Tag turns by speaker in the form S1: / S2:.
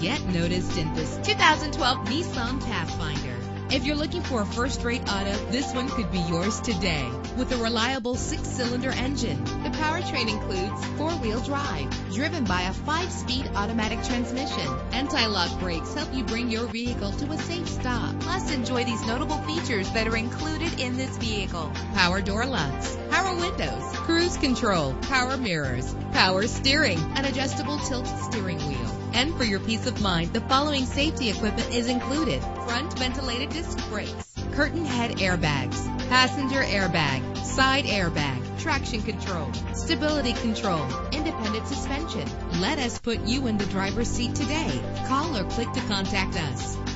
S1: Get noticed in this 2012 Nissan Pathfinder. If you're looking for a first-rate auto, this one could be yours today. With a reliable six-cylinder engine, powertrain includes four-wheel drive, driven by a five-speed automatic transmission. Anti-lock brakes help you bring your vehicle to a safe stop. Plus, enjoy these notable features that are included in this vehicle. Power door locks, power windows, cruise control, power mirrors, power steering, an adjustable tilt steering wheel. And for your peace of mind, the following safety equipment is included. Front ventilated disc brakes, curtain head airbags, passenger airbag, side airbag, traction control, stability control, independent suspension. Let us put you in the driver's seat today. Call or click to contact us.